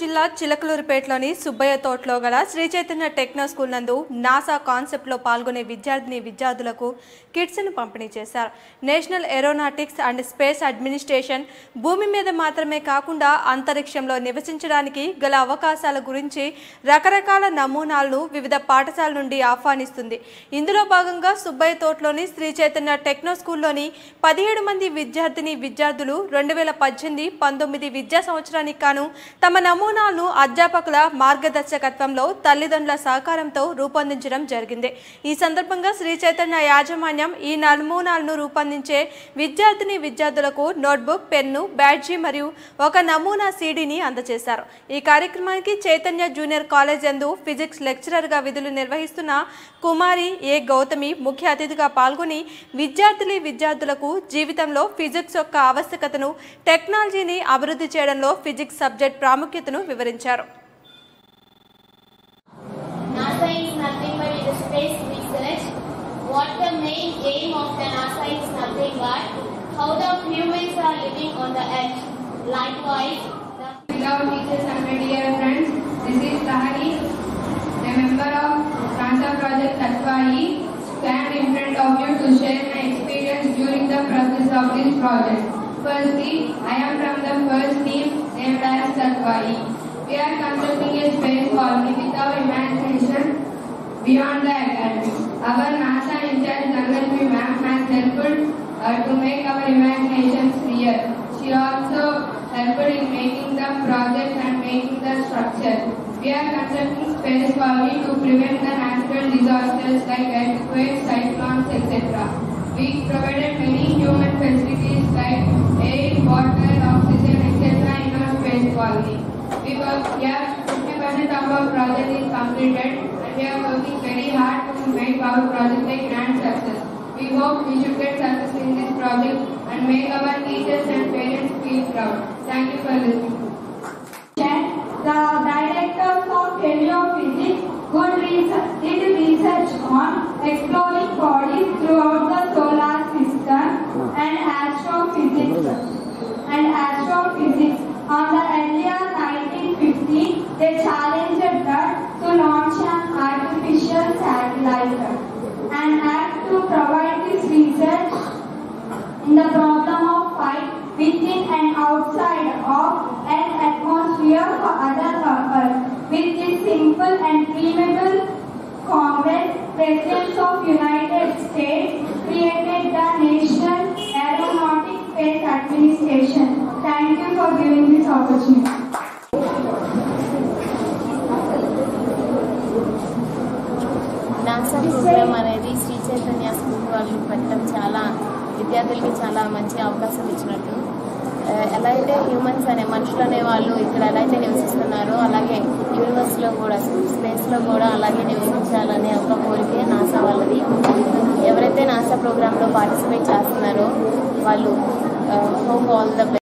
జిల్లా చిలకలూరుపేటలోని సుబ్బయ్య తోటలో గల శ్రీ చైతన్య టెక్నో స్కూల్ నందు నాసా కాన్సెప్ట్లో పాల్గొనే విద్యార్థిని విద్యార్థులకు కిట్స్ను పంపిణీ చేశారు. National aeronautics and space administration భూమి మీద మాత్రమే కాకుండా అంతరిక్షంలో నివసించడానికి గల అవకాశాల గురించి రకరకాల నమూనాలను వివిధ పాఠశాల నుండి ఆహ్వానిస్తుంది. ఇందులో భాగంగా సుబ్బయ్య తోటలోని శ్రీ చైతన్య టెక్నో స్కూల్లోని పదిహేడు మంది విద్యార్థిని విద్యార్థులు రెండు వేల పద్దెనిమిది పంతొమ్మిది విద్యా సంవత్సరానికి కాను తమ నమూనాలను అధ్యాపకుల మార్గదర్శకత్వంలో తల్లిదండ్రుల సహకారంతో రూపొందించడం జరిగింది. ఈ సందర్భంగా శ్రీ చైతన్య యాజమాన్యం ఈ నమూనాలను రూపొందించే విద్యార్థిని విద్యార్థులకు నోట్బుక్ పెన్ను బ్యాడ్జీ మరియు ఒక నమూనా సీడీని అందజేశారు. ఈ కార్యక్రమానికి చైతన్య జూనియర్ కాలేజ్ ఎందు ఫిజిక్స్ లెక్చరర్గా విధులు నిర్వహిస్తున్న కుమారి ఏ గౌతమి ముఖ్య అతిథిగా పాల్గొని విద్యార్థిని విద్యార్థులకు జీవితంలో ఫిజిక్స్ యొక్క ఆవశ్యకతను టెక్నాలజీని అభివృద్ధి చేయడంలో ఫిజిక్స్ సబ్జెక్ట్ ప్రాముఖ్యత ప్రాముఖ్యతను వివరించారు NASA is nothing but it is space research. What the main aim of the NASA is nothing but how the humans are living on the earth. Likewise, the Hello teachers and my dear friends, this is Tahani, a member of NASA Project Tatwai, stand in front of you to share my experience during the process of this project. Firstly, I am from the first team named as. We are constructing a space colony with our imagination beyond the academics. Our NASA in charge Dhangalpi ma'am has helped uh, to make our imaginations real. She also helped in making the project and making the structure. We are constructing space colony to prevent the natural disasters like earthquakes, cyclones, etc. We provided many human facilities like air, water, oxygen, etc. in our space colony. We work, yeah, 50% project is completed we are project success. We hope this and make our teachers and parents feel proud. Thank you for listening. The directors of did research on exploring outside of an atmosphere for other purpose. With this simple and dreamable Congress, Presidents of United States created the National Aeronautics Space Administration. Thank you for giving this opportunity. NASA program అనేది Shri Chaitanya school వాళ్ళు పెట్టడం చాలా విద్యార్థులకి చాలా మంచి అవకాశం ఇచ్చినట్టు ఆ, ఎలా అయితే హ్యూమన్స్ అనే మనుషులు అనే వాళ్ళు ఇక్కడ ఎలా అయితే నివసిస్తున్నారో అలాగే యూనివర్స్లో కూడా స్పేస్లో కూడా అలాగే నివసించాలనే ఒక కోరికే నాసా వాళ్ళది. ఎవరైతే నాసా ప్రోగ్రాంలో పార్టిసిపేట్ చేస్తున్నారో వాళ్ళు హోప్ ఆల్ ద